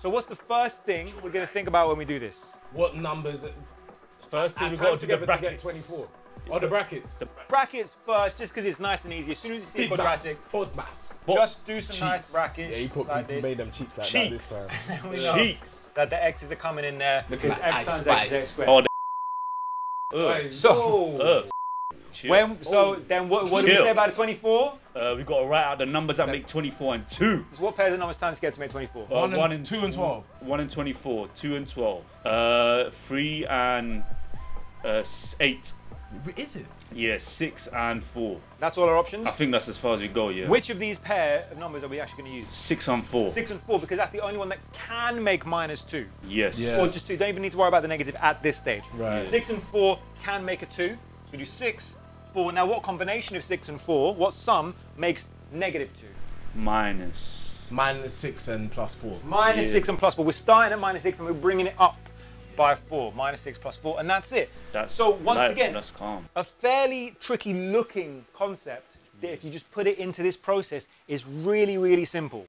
So what's the first thing we're going to think about when we do this? What numbers? First thing we've time got to do the to get brackets. 24. Oh, the brackets. The Brackets first, just because it's nice and easy. As soon as you see Big quadratic, mass. Mass. just do some nice Cheeks. brackets Yeah, you put like people this. made them cheeks like that Cheeks. this time. we know Cheeks. that the x's are coming in there because like x times x is x squared. Oh, Ugh. So- whoa. Ugh. Chill. When, so then what, what do we say about a 24? Uh, we've got to write out the numbers that make 24 and 2. So what pairs of numbers times together to make 24? Uh, One and- two and 12. 1 and 24, 2 and 12. Uh, 3 and uh, 8. Is it? Yeah, 6 and 4. That's all our options. I think that's as far as we go, yeah. Which of these pair of numbers are we actually going to use? 6 and 4. Six and four, because that's the only one that can make minus two. Yes. Yeah. Or just two. Don't even need to worry about the negative at this stage. Right. Six and four can make a two. So we do six, four. Now, what combination of six and four, what sum makes negative two? Minus. Minus six and plus four. Minus Yeah. six and plus four. We're starting at minus six and we're bringing it up by four. Minus six plus four, and that's it. That's so once light, again, That's calm. a fairly tricky looking concept that if you just put it into this process is really, really simple.